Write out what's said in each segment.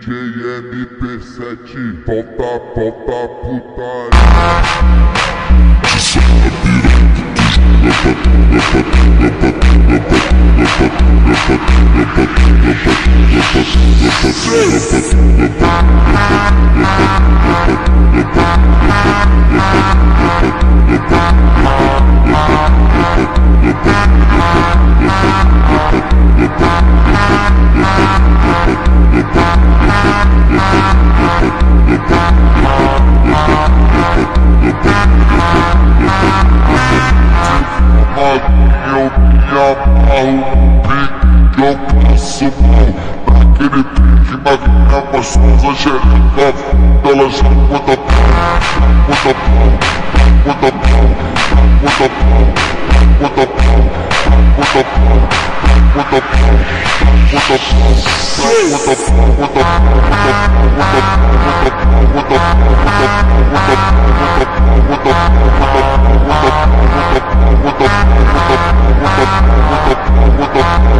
JMP7, Volta, volta, putaria não passo mal Naquele pique, máquina paçosa, xereca funda Ela já conta pau, conta pau, conta pau, the? pau, conta pau, the? pau, conta pau, the? pau, conta pau, the? pau, conta pau, the? pau, conta pau, the? pau, conta pau, the? pau, conta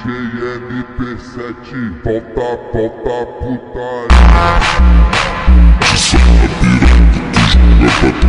DJMP7 Volta, volta, putaria You're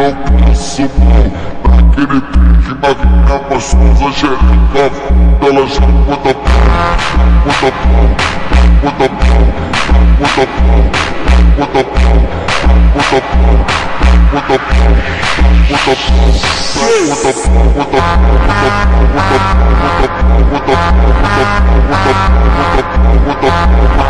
eu passo mal Naquele pique, máquina gostosa, xereca funda Ela já conta pau, conta pau, conta pau, conta pau, conta pau, conta pau, conta pau, conta pau, conta pau, conta pau, conta pau, conta pau, conta pau, conta pau, conta pau, conta pau, conta pau, conta pau